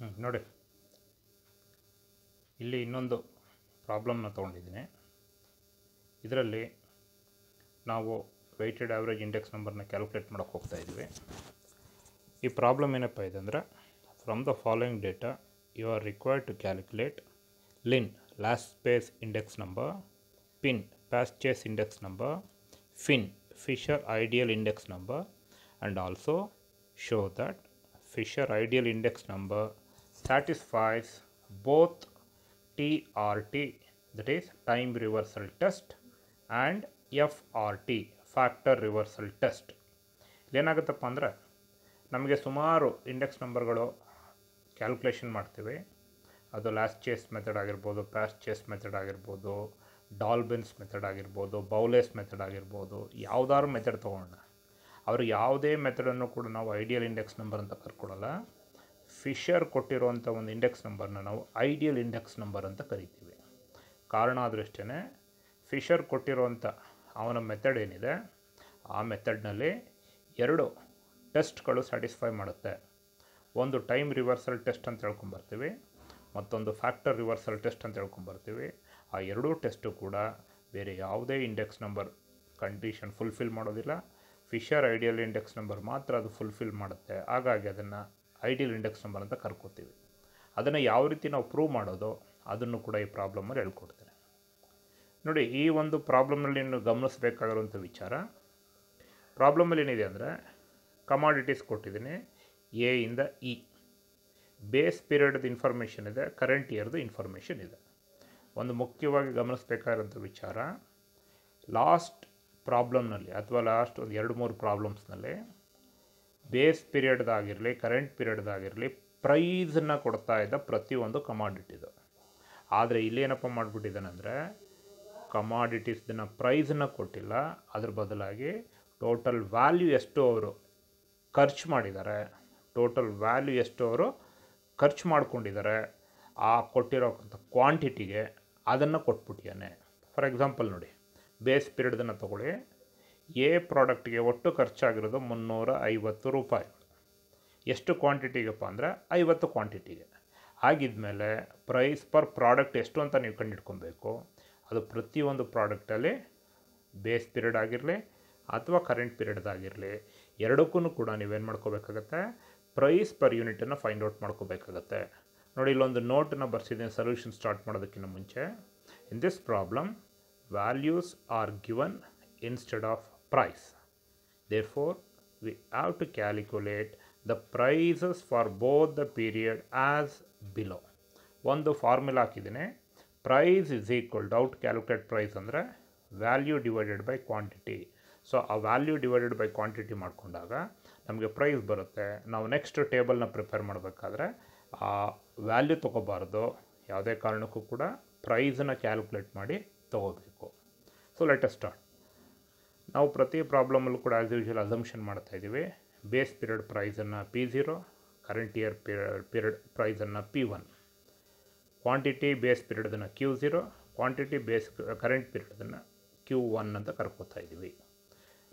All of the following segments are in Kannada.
ಹ್ಞೂ ನೋಡಿ. ಇಲ್ಲಿ ಇನ್ನೊಂದು ಪ್ರಾಬ್ಲಮ್ನ ತೊಗೊಂಡಿದ್ದೀನಿ. ಇದರಲ್ಲಿ ನಾವು ವೆಯ್ಟೆಡ್ ಆ್ಯಾವ್ರೇಜ್ ಇಂಡೆಕ್ಸ್ ನಂಬರ್ನ ಕ್ಯಾಲ್ಕುಲೇಟ್ ಮಾಡೋಕ್ಕೆ ಹೋಗ್ತಾ ಇದ್ವಿ. ಈ ಪ್ರಾಬ್ಲಮ್ ಏನಪ್ಪ ಇದೆ ಅಂದರೆ from the following data you are required to calculate Lin Laspeyres index number ಪಿನ್ Paasche's index number fin Fisher ideal index number and also show that fisher ideal index number satisfies both trt that is time reversal test, and frt factor reversal test. ಏನಾಗುತ್ತಪ್ಪ ಅಂದರೆ ನಮಗೆ ಸುಮಾರು ಇಂಡೆಕ್ಸ್ ನಂಬರ್ಗಳು ಕ್ಯಾಲ್ಕುಲೇಷನ್ ಮಾಡ್ತೀವಿ. ಅದು ಲಾಸ್ಟ್ ಚೇಸ್ ಮೆಥಡ್ ಆಗಿರ್ಬೋದು ಪ್ಯಾಸ್ಟ್ ಚೇಸ್ ಮೆಥಡ್ ಆಗಿರ್ಬೋದು ಡಾಲ್ಬಿನ್ಸ್ ಮೆಥಡ್ ಆಗಿರ್ಬೋದು ಬೌಲೇಸ್ ಮೆಥಡ್ ಆಗಿರ್ಬೋದು ಯಾವುದಾದ್ರು ಮೆಥಡ್ ತೊಗೊಳ್ಳೋಣ ಅವರು ಯಾವುದೇ ಮೆಥಡನ್ನು ಕೂಡ ನಾವು ಐಡಿಯಲ್ ಇಂಡೆಕ್ಸ್ ನಂಬರ್ ಅಂತ ಕರ್ಕೊಡಲ್ಲ ಫಿಶರ್ ಕೊಟ್ಟಿರುವಂಥ ಒಂದು ಇಂಡೆಕ್ಸ್ ನಂಬರ್ನ ನಾವು ಐಡಿಯಲ್ ಇಂಡೆಕ್ಸ್ ನಂಬರ್ ಅಂತ ಕರಿತೀವಿ. ಕಾರಣ ಅಷ್ಟೇ ಫಿಶರ್ ಕೊಟ್ಟಿರುವಂಥ ಅವನ ಮೆಥಡ್ ಏನಿದೆ, ಆ ಮೆಥಡ್ನಲ್ಲಿ ಎರಡು ಟೆಸ್ಟ್ಗಳು ಸ್ಯಾಟಿಸ್ಫೈ ಮಾಡುತ್ತೆ. ಒಂದು ಟೈಮ್ ರಿವರ್ಸಲ್ ಟೆಸ್ಟ್ ಅಂತ ಹೇಳ್ಕೊಂಬರ್ತೀವಿ, ಮತ್ತೊಂದು ಫ್ಯಾಕ್ಟರ್ ರಿವರ್ಸಲ್ ಟೆಸ್ಟ್ ಅಂತ ಹೇಳ್ಕೊಂಬರ್ತೀವಿ. ಆ ಎರಡೂ ಟೆಸ್ಟು ಕೂಡ ಬೇರೆ ಯಾವುದೇ ಇಂಡೆಕ್ಸ್ ನಂಬರ್ ಕಂಡೀಷನ್ ಫುಲ್ಫಿಲ್ ಮಾಡೋದಿಲ್ಲ. ಫಿಶರ್ ಐಡಿಯಲ್ ಇಂಡೆಕ್ಸ್ ನಂಬರ್ ಮಾತ್ರ ಅದು ಫುಲ್ಫಿಲ್ ಮಾಡುತ್ತೆ. ಹಾಗಾಗಿ ಅದನ್ನು ಐಡಿಯಲ್ ಇಂಡೆಕ್ಸ್ ನಂಬರ್ ಅಂತ ಕರ್ಕೋತೀವಿ. ಅದನ್ನು ಯಾವ ರೀತಿ ನಾವು ಪ್ರೂವ್ ಮಾಡೋದು ಅದನ್ನು ಕೂಡ ಈ ಪ್ರಾಬ್ಲಮಲ್ಲಿ ಹೇಳ್ಕೊಡ್ತೇನೆ. ನೋಡಿ, ಈ ಒಂದು ಪ್ರಾಬ್ಲಮ್ನಲ್ಲಿ ನೀವು ಗಮನಿಸಬೇಕಾಗಿರುವಂಥ ವಿಚಾರ ಪ್ರಾಬ್ಲಮಲ್ಲಿ ಏನಿದೆ ಅಂದರೆ ಕಮಾಡಿಟೀಸ್ ಕೊಟ್ಟಿದ್ದೀನಿ ಎ ಇಂದ ಇ ಬೇಸ್ ಪೀರಿಯಡ್ದು ಇನ್ಫಾರ್ಮೇಷನ್ ಇದೆ ಕರೆಂಟ್ ಇಯರ್ದು ಇನ್ಫಾರ್ಮೇಷನ್ ಇದೆ. ಒಂದು ಮುಖ್ಯವಾಗಿ ಗಮನಿಸಬೇಕಾಗಿರೋಂಥ ವಿಚಾರ ಲಾಸ್ಟ್ ಪ್ರಾಬ್ಲಮ್ನಲ್ಲಿ ಅಥವಾ ಲಾಸ್ಟ್ ಒಂದು ಎರಡು ಮೂರು ಪ್ರಾಬ್ಲಮ್ಸ್ನಲ್ಲಿ ಬೇಸ್ ಪೀರಿಯಡ್ದಾಗಿರಲಿ, ಕರೆಂಟ್ ಪೀರಿಯಡ್ದಾಗಿರಲಿ ಪ್ರೈಸನ್ನ ಕೊಡ್ತಾ ಇದ್ದ ಪ್ರತಿಯೊಂದು ಕಮಾಡಿಟಿದು ಆದರೆ ಇಲ್ಲೇನಪ್ಪ ಮಾಡಿಬಿಟ್ಟಿದ್ದಾನಂದರೆ ಕಮಾಡಿಟೀಸ್ದನ್ನ ಪ್ರೈಸನ್ನ ಕೊಟ್ಟಿಲ್ಲ. ಅದ್ರ ಬದಲಾಗಿ ಟೋಟಲ್ ವ್ಯಾಲ್ಯೂ ಎಷ್ಟು ಅವರು ಖರ್ಚು ಮಾಡಿದ್ದಾರೆ. ಟೋಟಲ್ ವ್ಯಾಲ್ಯೂ ಎಷ್ಟು ಅವರು ಖರ್ಚು ಮಾಡ್ಕೊಂಡಿದ್ದಾರೆ. ಆ ಕೊಟ್ಟಿರೋಕ್ಕಂಥ ಕ್ವಾಂಟಿಟಿಗೆ ಅದನ್ನು ಕೊಟ್ಬಿಟ್ಟಿಯಾನೆ ಫಾರ್ ಎಕ್ಸಾಂಪಲ್ ನೋಡಿ, ಬೇಸ್ ಪೀರಿಯಡ್ದನ್ನು ತೊಗೊಳ್ಳಿ. ಎ ಪ್ರಾಡಕ್ಟ್ಗೆ ಒಟ್ಟು ಖರ್ಚಾಗಿರೋದು ಮುನ್ನೂರ ಐವತ್ತು ರೂಪಾಯಿ. ಎಷ್ಟು ಕ್ವಾಂಟಿಟಿಗಪ್ಪ ಅಂದರೆ ಐವತ್ತು ಕ್ವಾಂಟಿಟಿಗೆ. ಆಗಿದ್ಮೇಲೆ ಪ್ರೈಸ್ ಪರ್ ಪ್ರಾಡಕ್ಟ್ ಎಷ್ಟು ಅಂತ ನೀವು ಕಂಡಿಡ್ಕೊಬೇಕು ಅದು ಪ್ರತಿಯೊಂದು ಪ್ರಾಡಕ್ಟಲ್ಲಿ ಬೇಸ್ ಪೀರಿಯಡ್ ಆಗಿರಲಿ ಅಥವಾ ಕರೆಂಟ್ ಪೀರಿಯಡ್ದಾಗಿರಲಿ ಎರಡಕ್ಕೂ ಕೂಡ ನೀವೇನು ಮಾಡ್ಕೋಬೇಕಾಗತ್ತೆ? ಪ್ರೈಸ್ ಪರ್ ಯೂನಿಟನ್ನು ಫೈಂಡ್ ಔಟ್ ಮಾಡ್ಕೋಬೇಕಾಗತ್ತೆ. ನೋಡಿ, ಇಲ್ಲೊಂದು ನೋಟನ್ನು ಬರ್ಸಿದ್ದೀನಿ ಸೊಲ್ಯೂಷನ್ ಸ್ಟಾರ್ಟ್ ಮಾಡೋದಕ್ಕಿಂತ ಮುಂಚೆ. In this problem values are given instead of price therefore we to to calculate the for for the period as below ಒಂದು ಫಾರ್ಮುಲಾ ಹಾಕಿದ್ದೀನಿ. Price is equal to calculate price ಅಂದರೆ value divided by quantity so ಆ ವ್ಯಾಲ್ಯೂ ಡಿವೈಡೆಡ್ ಬೈ ಕ್ವಾಂಟಿಟಿ ಮಾಡಿಕೊಂಡಾಗ ನಮಗೆ ಪ್ರೈಸ್ ಬರುತ್ತೆ. ನಾವು ನೆಕ್ಸ್ಟ್ ಟೇಬಲ್ನ ಪ್ರಿಪೇರ್ ಮಾಡಬೇಕಾದ್ರೆ, ಆ ವ್ಯಾಲ್ಯೂ ತೊಗೋಬಾರ್ದು. ಯಾವುದೇ ಕಾರಣಕ್ಕೂ ಕೂಡ ಪ್ರೈಸನ್ನು ಕ್ಯಾಲ್ಕುಲೇಟ್ ಮಾಡಿ ತೊಗೋಬೇಕು. ಸೊ ಲೆಟ್ ಸ್ಟಾರ್ಟ್ ನಾವು ಪ್ರತಿ ಪ್ರಾಬ್ಲಮಲ್ಲೂ ಕೂಡ ಆ್ಯಸ್ ಯೂಶುವಲ್ ಅಸಂಪ್ಷನ್ ಮಾಡ್ತಾ ಇದ್ದೀವಿ. Base period ಪ್ರೈಸನ್ನು P zero current year period period ಪ್ರೈಸನ್ನು P one quantity base ಪೀರಿಯಡ್ದನ್ನು Q zero quantity base current ಪೀರಿಯಡ್ದನ್ನು Q one ಅಂತ ಕರ್ಕೋತಾ ಇದ್ದೀವಿ.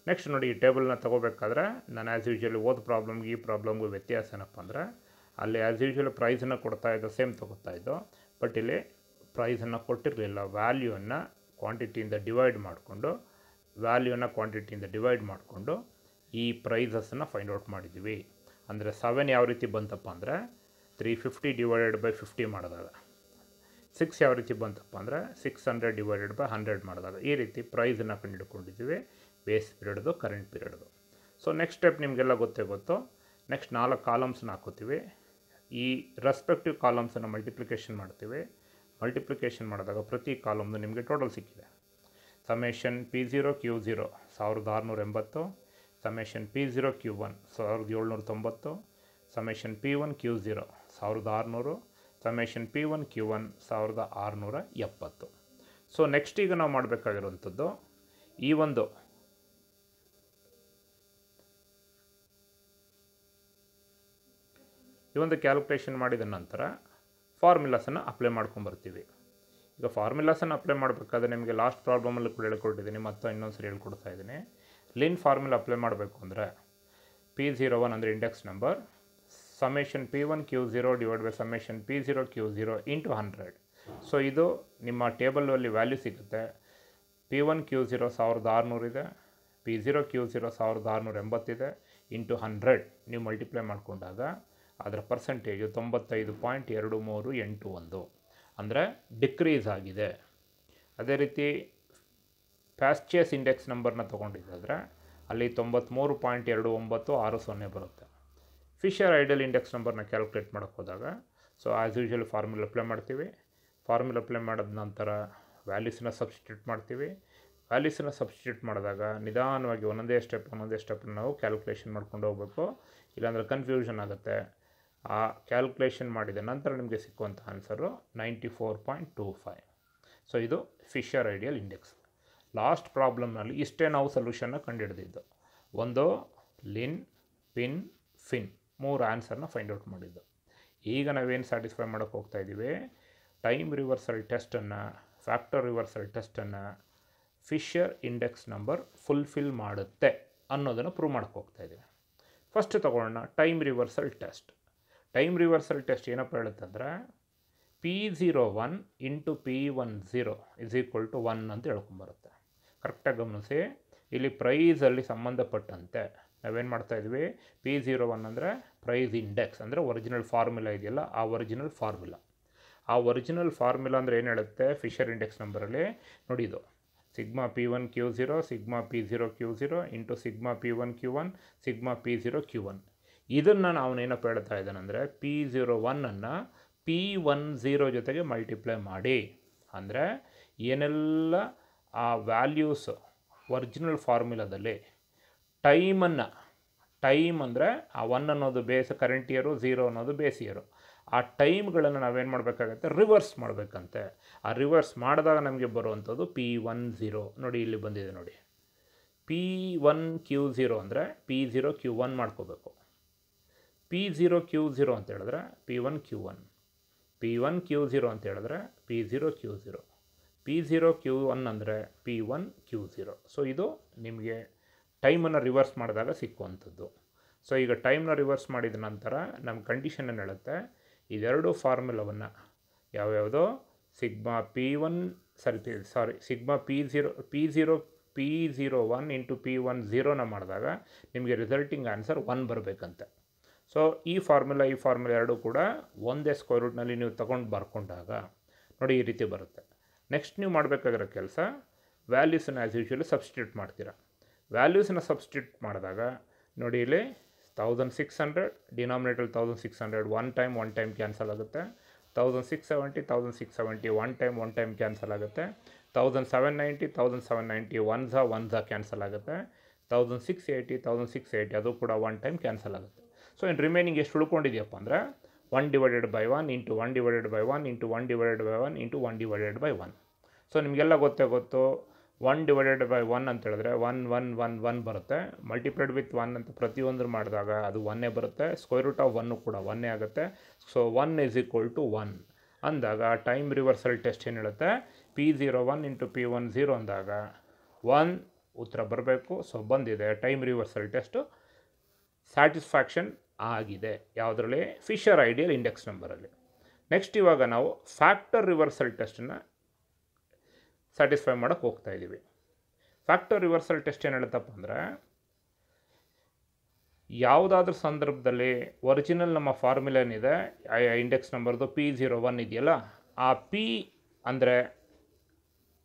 ನೆಕ್ಸ್ಟ್ ನೋಡಿ, ಈ ಟೇಬಲ್ನ ತೊಗೋಬೇಕಾದ್ರೆ ನಾನು ಆ್ಯಸ್ ಯೂಶುವಲಿ ಓದ್ ಪ್ರಾಬ್ಲಮ್ಗೆ ಈ ಪ್ರಾಬ್ಲಮ್ಗೆ ವ್ಯತ್ಯಾಸ ಏನಪ್ಪ ಅಂದರೆ, ಅಲ್ಲಿ ಆ್ಯಸ್ ಯೂಶುವಲ್ ಪ್ರೈಸನ್ನು ಕೊಡ್ತಾ ಇದ್ದೋ ಸೇಮ್ ತೊಗೋತಾ ಇದ್ದೋ ಬಟ್ ಇಲ್ಲಿ ಪ್ರೈಸನ್ನು ಕೊಟ್ಟಿರಲಿಲ್ಲ. ವ್ಯಾಲ್ಯೂವನ್ನು ಕ್ವಾಂಟಿಟಿಯಿಂದ ಡಿವೈಡ್ ಮಾಡಿಕೊಂಡು ವ್ಯಾಲ್ಯೂನ ಕ್ವಾಂಟಿಟಿಯಿಂದ ಡಿವೈಡ್ ಮಾಡಿಕೊಂಡು ಈ ಪ್ರೈಸಸನ್ನು ಫೈಂಡ್ ಔಟ್ ಮಾಡಿದ್ದೀವಿ ಅಂದರೆ ಸೆವೆನ್ ಯಾವ ರೀತಿ ಬಂತಪ್ಪ ಅಂದರೆ three fifty divided by fifty ಮಾಡಿದಾಗ. ಸಿಕ್ಸ್ ಯಾವ ರೀತಿ ಬಂತಪ್ಪ ಅಂದರೆ six hundred divided by hundred ಮಾಡಿದಾಗ. ಈ ರೀತಿ ಪ್ರೈಸನ್ನು ಕಂಡುಹಿಡ್ಕೊಂಡಿದ್ದೀವಿ ಬೇಸ್ ಪೀರಿಯಡ್ದು ಕರೆಂಟ್ ಪೀರಿಯಡ್ದು ಸೊ ನೆಕ್ಸ್ಟ್ ಸ್ಟೆಪ್ ನಿಮಗೆಲ್ಲ ಗೊತ್ತೇ ಗೊತ್ತು. ನೆಕ್ಸ್ಟ್ ನಾಲ್ಕು ಕಾಲಮ್ಸ್ನ ಹಾಕೋತೀವಿ. ಈ ರೆಸ್ಪೆಕ್ಟಿವ್ ಕಾಲಮ್ಸನ್ನು ಮಲ್ಟಿಪ್ಲಿಕೇಶನ್ ಮಾಡ್ತೀವಿ. ಮಲ್ಟಿಪ್ಲಿಕೇಶನ್ ಮಾಡಿದಾಗ ಪ್ರತಿ ಕಾಲಮ್ದು ನಿಮಗೆ ಟೋಟಲ್ ಸಿಕ್ಕಿದೆ. Summation P zero Q zero ಸಾವಿರದ ಆರುನೂರ ಎಂಬತ್ತು. Summation P zero Q one ಸಾವಿರದ ಏಳ್ನೂರ ತೊಂಬತ್ತು. Summation P one Q zero ಸಾವಿರದ ಆರುನೂರು. Summation P one Q one ಸಾವಿರದ ಆರುನೂರ ಎಪ್ಪತ್ತು. ಸೊ ನೆಕ್ಸ್ಟ್ ಈಗ ನಾವು ಮಾಡಬೇಕಾಗಿರುವಂಥದ್ದು, ಈ ಒಂದು ಈ ಒಂದು ಕ್ಯಾಲ್ಕುಲೇಷನ್ ಮಾಡಿದ ನಂತರ ಫಾರ್ಮುಲಾಸನ್ನು ಅಪ್ಲೈ ಮಾಡ್ಕೊಂಬರ್ತೀವಿ ಈಗ ಫಾರ್ಮುಲಾಸನ್ನು ಅಪ್ಲೈ ಮಾಡಬೇಕಾದ್ರೆ ನಿಮಗೆ ಲಾಸ್ಟ್ ಪ್ರಾಬ್ಲಮಲ್ಲಿ ಕೂಡ ಹೇಳ್ಕೊಟ್ಟಿದ್ದೀನಿ ಮತ್ತೆ ಇನ್ನೊಂದು ಸರಿ ಹೇಳ್ಕೊಡ್ತಾ ಇದ್ದೀನಿ. ಲಿನ್ ಫಾರ್ಮುಲಾ ಅಪ್ಲೈ ಮಾಡಬೇಕು ಅಂದರೆ ಪಿ ಝೀರೋ ಒನ್ ಅಂದರೆ index number summation P one Q zero divide by summation P zero Q zero into hundred so ಇದು ನಿಮ್ಮ ಟೇಬಲಲ್ಲಿ ವ್ಯಾಲ್ಯೂ ಸಿಗುತ್ತೆ. ಪಿ ಒನ್ ಕ್ಯೂ ಝೀರೋ ಸಾವಿರದ ಆರುನೂರಿದೆ ಪಿ ಝೀರೋ ಕ್ಯೂ ಝೀರೋ ಸಾವಿರದ ಆರುನೂರ ಎಂಬತ್ತಿದೆ ಇಂಟು ಹಂಡ್ರೆಡ್ ನೀವು ಮಲ್ಟಿಪ್ಲೈ ಮಾಡಿಕೊಂಡಾಗ ಅದರ ಪರ್ಸೆಂಟೇಜು ತೊಂಬತ್ತೈದು ಪಾಯಿಂಟ್ ಎರಡು ಮೂರು ಎಂಟು ಒಂದು. ಅಂದರೆ ಡಿಕ್ರೀಸ್ ಆಗಿದೆ. ಅದೇ ರೀತಿ ಪ್ಯಾಸ್ಚೇಸ್ ಇಂಡೆಕ್ಸ್ ನಂಬರ್ನ ತೊಗೊಂಡಿದ್ದಾದರೆ ಅಲ್ಲಿ ತೊಂಬತ್ತ್ಮೂರು ಪಾಯಿಂಟ್ ಎರಡು ಒಂಬತ್ತು ಆರು ಸೊನ್ನೆ ಬರುತ್ತೆ. ಫಿಶರ್ ಐಡಲ್ ಇಂಡೆಕ್ಸ್ ನಂಬರ್ನ ಕ್ಯಾಲ್ಕುಲೇಟ್ ಮಾಡೋಕ್ಕೆ ಹೋದಾಗ so as usual formula apply ಮಾಡ್ತೀವಿ. ಫಾರ್ಮುಲಾ ಅಪ್ಲೈ ಮಾಡಿದ ನಂತರ ವ್ಯಾಲ್ಯೂಸನ್ನ ಸಬ್ಸ್ಟಿಟ್ಯೂಟ್ ಮಾಡ್ತೀವಿ. ವ್ಯಾಲ್ಯೂಸನ್ನ ಸಬ್ಸ್ಟಿಟ್ಯೂಟ್ ಮಾಡಿದಾಗ ನಿಧಾನವಾಗಿ ಒಂದೊಂದೇ ಸ್ಟೆಪ್ ಒಂದೊಂದೇ ಸ್ಟೆಪ್ನ ನಾವು ಕ್ಯಾಲ್ಕುಲೇಷನ್ ಮಾಡ್ಕೊಂಡು ಹೋಗಬೇಕು. ಇಲ್ಲಾಂದರೆ ಕನ್ಫ್ಯೂಷನ್ ಆಗುತ್ತೆ. ಆ ಕ್ಯಾಲ್ಕುಲೇಷನ್ ಮಾಡಿದ ನಂತರ ನಿಮಗೆ ಸಿಕ್ಕುವಂಥ answer ninety four point two five so ಇದು ಫಿಶರ್ ಐಡಿಯಲ್ ಇಂಡೆಕ್ಸ್ ಲಾಸ್ಟ್ ಪ್ರಾಬ್ಲಮ್ನಲ್ಲಿ ಇಷ್ಟೇ ನಾವು ಸೊಲ್ಯೂಷನ್ನ ಕಂಡುಹಿಡಿದಿದ್ದು ಒಂದು ಲಿನ್ ಪಿನ್ ಫಿನ್ ಮೂರು ಆನ್ಸರ್ನ ಫೈಂಡ್ ಔಟ್ ಮಾಡಿದ್ದು. ಈಗ ನಾವೇನು ಸ್ಯಾಟಿಸ್ಫೈ ಮಾಡೋಕ್ಕೆ ಹೋಗ್ತಾ ಇದ್ದೀವಿ ಟೈಮ್ ರಿವರ್ಸಲ್ ಟೆಸ್ಟನ್ನು ಫ್ಯಾಕ್ಟರ್ ರಿವರ್ಸಲ್ ಟೆಸ್ಟನ್ನು ಫಿಶರ್ ಇಂಡೆಕ್ಸ್ ನಂಬರ್ ಫುಲ್ಫಿಲ್ ಮಾಡುತ್ತೆ ಅನ್ನೋದನ್ನು ಪ್ರೂವ್ ಮಾಡೋಕ್ಕೆ ಹೋಗ್ತಾ ಇದ್ದೀವಿ ಫಸ್ಟ್ ತಗೊಳ್ಳೋಣ time reversal test time reversal test ಏನಪ್ಪ ಹೇಳುತ್ತಂದ್ರೆ P zero one into P one zero is equal to one ಅಂತ ಹೇಳ್ಕೊಂಬರುತ್ತೆ. ಕರೆಕ್ಟಾಗಿ ಗಮನಿಸಿ. ಇಲ್ಲಿ ಪ್ರೈಸಲ್ಲಿ ಸಂಬಂಧಪಟ್ಟಂತೆ ನಾವೇನು ಮಾಡ್ತಾ ಇದ್ವಿ? ಪಿ ಝೀರೋ ಒನ್ ಅಂದರೆ ಪ್ರೈಸ್ ಇಂಡೆಕ್ಸ್ ಅಂದರೆ ಒರಿಜಿನಲ್ ಫಾರ್ಮುಲಾ ಇದೆಯಲ್ಲ, ಆ ಒರಿಜಿನಲ್ ಫಾರ್ಮುಲಾ ಆ ಒರಿಜಿನಲ್ ಫಾರ್ಮುಲಾ ಅಂದರೆ ಏನು ಹೇಳುತ್ತೆ? ಫಿಶರ್ ಇಂಡೆಕ್ಸ್ ನಂಬರಲ್ಲಿ ನೋಡಿ ಇದು. Sigma P one Q zero sigma P zero Q zero into sigma P one Q one sigma P zero Q one ಇದನ್ನು ನಾನು ಏನಪ್ಪ ಹೇಳ್ತಾ ಇದ್ದಾನಂದರೆ ಪಿ ಝೀರೋ ಒನ್ನನ್ನು ಪಿ ಒನ್ ಝೀರೋ ಜೊತೆಗೆ ಮಲ್ಟಿಪ್ಲೈ ಮಾಡಿ. ಅಂದರೆ ಏನೆಲ್ಲ ಆ ವ್ಯಾಲ್ಯೂಸ್ ಒರಿಜಿನಲ್ ಫಾರ್ಮುಲಾದಲ್ಲಿ ಟೈಮನ್ನು ಟೈಮ್ ಅಂದರೆ ಆ ಒನ್ ಅನ್ನೋದು ಬೇಸ್ ಕರೆಂಟ್ ಇಯರು ಝೀರೋ ಅನ್ನೋದು ಬೇಸ್ ಇಯರು ಆ ಟೈಮ್ಗಳನ್ನು ನಾವೇನು ಮಾಡಬೇಕಾಗತ್ತೆ? ರಿವರ್ಸ್ ಮಾಡಬೇಕಂತೆ. ಆ ರಿವರ್ಸ್ ಮಾಡಿದಾಗ ನಮಗೆ ಬರುವಂಥದ್ದು ಪಿ ಒನ್ ಝೀರೋ ನೋಡಿ ಇಲ್ಲಿ ಬಂದಿದೆ ನೋಡಿ. ಪಿ ಒನ್ ಕ್ಯೂ ಝೀರೋ ಅಂದರೆ ಪಿ ಝೀರೋ ಕ್ಯೂ ಒನ್ ಮಾಡ್ಕೋಬೇಕು. ಪಿ ಝೀರೋ ಕ್ಯೂ ಝೀರೋ ಅಂತ ಹೇಳಿದ್ರೆ P one Q one P one Q zero ಅಂತ ಹೇಳಿದ್ರೆ P zero Q zero P zero Q one ಅಂದರೆ P one Q zero so ಇದು ನಿಮಗೆ ಟೈಮನ್ನು ರಿವರ್ಸ್ ಮಾಡಿದಾಗ ಸಿಕ್ಕುವಂಥದ್ದು. ಸೊ ಈಗ ಟೈಮ್ನ ರಿವರ್ಸ್ ಮಾಡಿದ ನಂತರ ನಮ್ಮ ಕಂಡೀಷನ್ ಏನು ಹೇಳುತ್ತೆ? ಇದೆರಡು ಫಾರ್ಮುಲವನ್ನು ಯಾವ್ಯಾವುದೋ? ಸಿಗ್ಮಾ ಪಿ ಒನ್ ಸರಿ sorry sigma P zero P zero P zero one into P one ಝೀರೋನ ಮಾಡಿದಾಗ ನಿಮಗೆ ರಿಸಲ್ಟಿಂಗ್ ಆನ್ಸರ್ ಒನ್ ಬರಬೇಕಂತೆ. ಸೊ ಈ ಫಾರ್ಮುಲಾ ಈ ಫಾರ್ಮುಲಾ ಎರಡೂ ಕೂಡ ಒಂದೇ ಸ್ಕ್ವೇರ್ ರೂಟ್ನಲ್ಲಿ ನೀವು ತಗೊಂಡು ಬರ್ಕೊಂಡಾಗ ನೋಡಿ ಈ ರೀತಿ ಬರುತ್ತೆ. ನೆಕ್ಸ್ಟ್ ನೀವು ಮಾಡಬೇಕಾಗಿರೋ ಕೆಲಸ ವ್ಯಾಲ್ಯೂಸನ್ನ ಆ್ಯಸ್ ಯೂಶ್ವಲಿ ಸಬ್ಸ್ಟಿಟ್ಯೂಟ್ ಮಾಡ್ತೀರಾ. ವ್ಯಾಲ್ಯೂಸನ್ನ ಸಬ್ಸ್ಟಿಟ್ಯೂಟ್ ಮಾಡಿದಾಗ ನೋಡಿ ಇಲ್ಲಿ thousand six hundred denominator thousand six hundred one time one time cancel ಆಗುತ್ತೆ. Thousand six seventy thousand six seventy one time one time cancel ಆಗುತ್ತೆ. Thousand seven ninety thousand seven ninety one Jha one ಝಾ ಕ್ಯಾನ್ಸಲ್ ಆಗುತ್ತೆ. Thousand six eighty thousand six eighty ಅದು ಕೂಡ ಒನ್ ಟೈಮ್ ಕ್ಯಾನ್ಸಲ್ ಆಗುತ್ತೆ. ಸೊ ಇನ್ನು ರಿಮೈನಿಂಗ್ ಎಷ್ಟು ಉಳ್ಕೊಂಡಿದೆಯಪ್ಪ ಅಂದರೆ one divided by one into one divided by one into one divided by one into one divided by one so ನಿಮಗೆಲ್ಲ ಗೊತ್ತೇ ಗೊತ್ತು ಒನ್ ಡಿವೈಡೆಡ್ ಬೈ ಒನ್ ಅಂತ ಹೇಳಿದ್ರೆ ಒನ್ ಒನ್ ಒನ್ ಒನ್ ಬರುತ್ತೆ. ಮಲ್ಟಿಪ್ಲೈಡ್ ವಿತ್ ಒನ್ ಅಂತ ಪ್ರತಿಯೊಂದು ಮಾಡಿದಾಗ ಅದು ಒನ್ನೇ ಬರುತ್ತೆ. ಸ್ಕ್ವೇರ್ ರೂಟ್ ಆಫ್ ಒನ್ನು ಕೂಡ ಒನ್ನೇ ಆಗುತ್ತೆ. So one is equal to one ಅಂದಾಗ ಟೈಮ್ ರಿವರ್ಸಲ್ ಟೆಸ್ಟ್ ಏನು ಹೇಳುತ್ತೆ P zero one into P one zero ಅಂದಾಗ ಒನ್ ಉತ್ತರ ಬರಬೇಕು. ಸೊ ಬಂದಿದೆ. ಟೈಮ್ ರಿವರ್ಸಲ್ ಟೆಸ್ಟು ಸ್ಯಾಟಿಸ್ಫ್ಯಾಕ್ಷನ್ ಆಗಿದೆ. ಯಾವುದರಲ್ಲಿ? ಫಿಶರ್ ಐಡಿಯಲ್ ಇಂಡೆಕ್ಸ್ ನಂಬರಲ್ಲಿ ನೆಕ್ಸ್ಟ್ ಇವಾಗ ನಾವು ಫ್ಯಾಕ್ಟರ್ ರಿವರ್ಸಲ್ ಟೆಸ್ಟನ್ನು ಸ್ಯಾಟಿಸ್ಫೈ ಮಾಡೋಕ್ಕೆ ಹೋಗ್ತಾ ಇದ್ದೀವಿ. ಫ್ಯಾಕ್ಟರ್ ರಿವರ್ಸಲ್ ಟೆಸ್ಟ್ ಏನು ಹೇಳುತ್ತಪ್ಪ ಅಂದರೆ, ಯಾವುದಾದ್ರೂ ಸಂದರ್ಭದಲ್ಲಿ ಒರಿಜಿನಲ್ ನಮ್ಮ ಫಾರ್ಮುಲಾ ಏನಿದೆ ಇಂಡೆಕ್ಸ್ ನಂಬರ್ದು ಪಿ ಝೀರೋ ಒನ್ ಇದೆಯಲ್ಲ, ಆ ಪಿ ಅಂದರೆ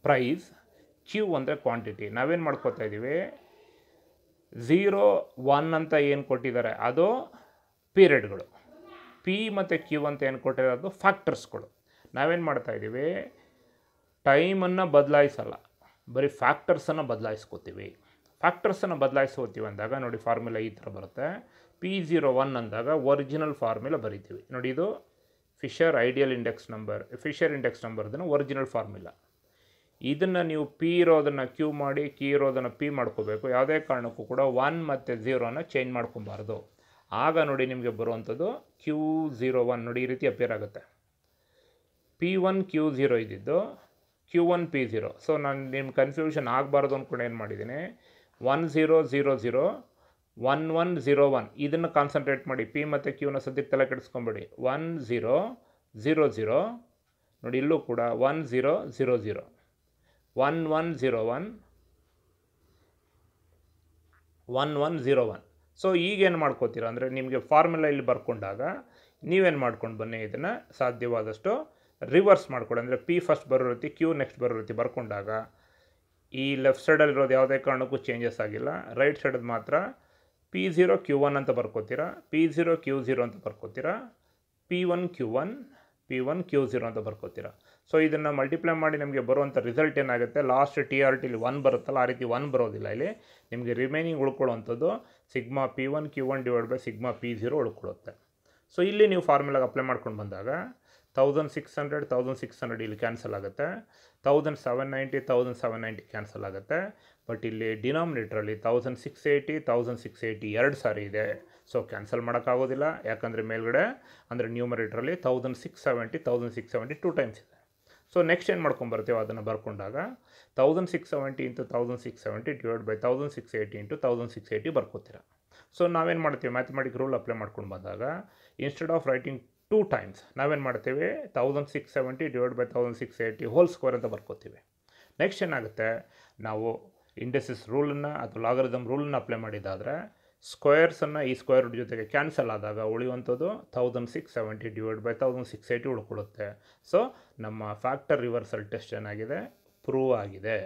ಪ್ರೈಸ್ ಕ್ಯೂ ಅಂದರೆ ಕ್ವಾಂಟಿಟಿ ನಾವೇನು ಮಾಡ್ಕೋತಾ ಇದ್ದೀವಿ? ಝೀರೋ ಒನ್ ಅಂತ ಏನು ಕೊಟ್ಟಿದ್ದಾರೆ? ಅದು ಪೀರಿಯಡ್ಗಳು. ಪಿ ಮತ್ತು ಕ್ಯೂ ಅಂತ ಏನು ಕೊಟ್ಟಿರೋದು ಫ್ಯಾಕ್ಟರ್ಸ್ಗಳು. ನಾವೇನು ಮಾಡ್ತಾ ಇದ್ದೀವಿ? ಟೈಮನ್ನು ಬದಲಾಯಿಸಲ್ಲ. ಬರೀ ಫ್ಯಾಕ್ಟರ್ಸನ್ನು ಬದಲಾಯಿಸ್ಕೋತೀವಿ. ಫ್ಯಾಕ್ಟರ್ಸನ್ನು ಬದಲಾಯಿಸ್ಕೋತೀವಿ ಅಂದಾಗ ನೋಡಿ ಫಾರ್ಮುಲಾ ಈ ಥರ ಬರುತ್ತೆ. ಪಿ ಝೀರೋ ಒನ್ ಅಂದಾಗ ಒರಿಜಿನಲ್ ಫಾರ್ಮುಲಾ ಬರಿತೀವಿ. ನೋಡಿ ಇದು Fisher ideal index number, Fisher index number ನಂಬರ್ದನ್ನು original formula. ಇದನ್ನು ನೀವು ಪಿ ಇರೋದನ್ನು ಕ್ಯೂ ಮಾಡಿ ಕ್ಯೂ ಇರೋದನ್ನು ಪಿ ಮಾಡ್ಕೋಬೇಕು. ಯಾವುದೇ ಕಾರಣಕ್ಕೂ ಕೂಡ ಒನ್ ಮತ್ತು ಝೀರೋನ ಚೇಂಜ್ ಮಾಡ್ಕೊಬಾರ್ದು. ಆಗ ನೋಡಿ ನಿಮಗೆ ಬರುವಂಥದ್ದು ಕ್ಯೂ ಝೀರೋ ಒನ್ ನೋಡಿ ಈ ರೀತಿ ಅಪಿಯರ್ ಆಗುತ್ತೆ. ಪಿ ಒನ್ ಕ್ಯೂ ಝೀರೋ ಇದ್ದಿದ್ದು. Q one P zero so ನಾನು ನಿಮ್ಮ ಕನ್ಫ್ಯೂಷನ್ ಆಗಬಾರ್ದು ಅಂದ್ಕೊಂಡು ಏನು ಮಾಡಿದ್ದೀನಿ? One zero zero zero one one zero one ಇದನ್ನು ಕಾನ್ಸಂಟ್ರೇಟ್ ಮಾಡಿ. ಪಿ ಮತ್ತು ಕ್ಯೂನ ಸದ್ಯಕ್ಕೆ ತಲೆ ಕೆಡಿಸ್ಕೊಂಬೇಡಿ. ಒನ್ ಝೀರೋ ಝೀರೋ ಝೀರೋ ನೋಡಿ ಇಲ್ಲೂ ಕೂಡ one zero zero zero one one zero one one one zero one so ಈಗೇನು ಮಾಡ್ಕೋತೀರಾ? ಅಂದರೆ ನಿಮಗೆ ಫಾರ್ಮುಲಾ ಇಲ್ಲಿ ಬರ್ಕೊಂಡಾಗ ನೀವೇನು ಮಾಡ್ಕೊಂಡು ಬನ್ನಿ, ಇದನ್ನು ಸಾಧ್ಯವಾದಷ್ಟು ರಿವರ್ಸ್ ಮಾಡ್ಕೊಳ್ಳಿ ಅಂದರೆ ಪಿ ಫಸ್ಟ್ ಬರೋ ರೀತಿ ಕ್ಯೂ ನೆಕ್ಸ್ಟ್ ಬರೋ ರೀತಿ ಬರ್ಕೊಂಡಾಗ ಈ ಲೆಫ್ಟ್ ಸೈಡಲ್ಲಿರೋದು ಯಾವುದೇ ಕಾರಣಕ್ಕೂ ಚೇಂಜಸ್ ಆಗಿಲ್ಲ. ರೈಟ್ ಸೈಡದ್ದು ಮಾತ್ರ ಪಿ ಝೀರೋ ಕ್ಯೂ ಒನ್ ಅಂತ ಬರ್ಕೋತೀರಾ? ಪಿ ಝೀರೋ ಕ್ಯೂ ಝೀರೋ ಅಂತ ಬರ್ಕೋತೀರಾ? P one Q one P one Q zero ಅಂತ ಬರ್ಕೋತೀರಾ? ಸೊ ಇದನ್ನು ಮಲ್ಟಿಪ್ಲೈ ಮಾಡಿ ನಮಗೆ ಬರುವಂಥ ರಿಸಲ್ಟ್ ಏನಾಗುತ್ತೆ? ಲಾಸ್ಟ್ ಟಿ ಆರ್ ಟಿಲಿ ಒನ್ ಬರುತ್ತಲ್ಲ, ಆ ರೀತಿ ಒನ್ ಬರೋದಿಲ್ಲ ಇಲ್ಲಿ. ನಿಮಗೆ remaining ಉಳ್ಕೊಳ್ಳುವಂಥದ್ದು sigma P one Q one divide by sigma P zero ಉಳ್ಕೊಳ್ಳುತ್ತೆ so ಇಲ್ಲಿ ನೀವು ಫಾರ್ಮುಲಾಗೆ ಅಪ್ಲೈ ಮಾಡ್ಕೊಂಡು ಬಂದಾಗ thousand six hundred thousand six hundred ಇಲ್ಲಿ ಕ್ಯಾನ್ಸಲ್ ಆಗುತ್ತೆ. Thousand seven ninety thousand seven ninety cancel ಆಗುತ್ತೆ. ಬಟ್ ಇಲ್ಲಿ ಡಿನಾಮಿನೇಟ್ರಲ್ಲಿ thousand six eighty thousand six eighty ಎರಡು ಸಾರಿ ಇದೆ. ಸೊ ಕ್ಯಾನ್ಸಲ್ ಮಾಡೋಕ್ಕಾಗೋದಿಲ್ಲ. ಯಾಕಂದರೆ ಮೇಲ್ಗಡೆ, ಅಂದರೆ ನ್ಯೂಮರೇಟ್ರಲ್ಲಿ thousand six seventy thousand six seventy two times ಇದೆ. ಸೊ ನೆಕ್ಸ್ಟ್ ಏನು ಮಾಡ್ಕೊಂಬರ್ತೀವೋ ಅದನ್ನು ಬರ್ಕೊಂಡಾಗ thousand six seventy into thousand six seventy divide by thousand six eighty into thousand six eighty ಬರ್ಕೋತೀರ. So ನಾವೇನು ಮಾಡ್ತೀವಿ? ಮ್ಯಾಥಮೆಟಿಕ್ ರೂಲ್ ಅಪ್ಲೈ ಮಾಡ್ಕೊಂಡು ಬಂದಾಗ instead of writing two times ನಾವೇನು ಮಾಡ್ತೀವಿ? Thousand six seventy divide by thousand six eighty whole square ಅಂತ ಬರ್ಕೋತೀವಿ. ನೆಕ್ಸ್ಟ್ ಏನಾಗುತ್ತೆ? ನಾವು ಇಂಡಸಿಸ್ ರೂಲನ್ನು ಅಥವಾ ಲಾಗರಿದಮ್ ರೂಲನ್ನು ಅಪ್ಲೈ ಮಾಡಿದ್ದಾದರೆ ಸ್ಕ್ವೇರ್ಸನ್ನು ಈ ಸ್ಕ್ವೇರ್ ರೂಟ್ ಜೊತೆಗೆ ಕ್ಯಾನ್ಸಲ್ ಆದಾಗ ಉಳಿಯುವಂಥದ್ದು thousand six seventy divide by thousand six eighty ಉಳ್ಕೊಳ್ಳುತ್ತೆ. So ನಮ್ಮ ಫ್ಯಾಕ್ಟರ್ ರಿವರ್ಸಲ್ ಟೆಸ್ಟ್ ಏನಾಗಿದೆ? ಪ್ರೂವ್ ಆಗಿದೆ.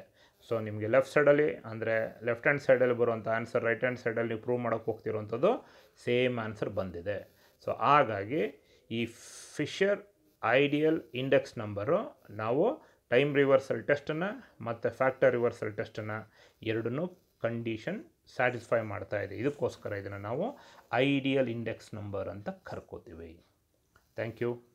ಸೊ ನಿಮಗೆ ಲೆಫ್ಟ್ ಸೈಡಲ್ಲಿ ಅಂದರೆ ಲೆಫ್ಟ್ ಹ್ಯಾಂಡ್ ಸೈಡಲ್ಲಿ ಬರುವಂಥ ಆನ್ಸರ್ ರೈಟ್ ಹ್ಯಾಂಡ್ ಸೈಡಲ್ಲಿ ನೀವು ಪ್ರೂವ್ ಮಾಡೋಕ್ಕೆ ಹೋಗ್ತಿರುವಂಥದ್ದು ಸೇಮ್ ಆನ್ಸರ್ ಬಂದಿದೆ. ಸೊ ಹಾಗಾಗಿ ಈ ಫಿಶರ್ ಐಡಿಯಲ್ ಇಂಡೆಕ್ಸ್ ನಂಬರು ನಾವು ಟೈಮ್ ರಿವರ್ಸಲ್ ಟೆಸ್ಟನ್ನು ಮತ್ತು ಫ್ಯಾಕ್ಟರ್ ರಿವರ್ಸಲ್ ಟೆಸ್ಟನ್ನು ಎರಡನ್ನೂ ಕಂಡೀಷನ್ ಸ್ಯಾಟಿಸ್ಫೈ ಮಾಡ್ತಾ ಇದೆ. ಇದಕ್ಕೋಸ್ಕರ ಇದನ್ನು ನಾವು ಐಡಿಯಲ್ ಇಂಡೆಕ್ಸ್ ನಂಬರ್ ಅಂತ ಕರ್ಕೋತೀವಿ. Thank you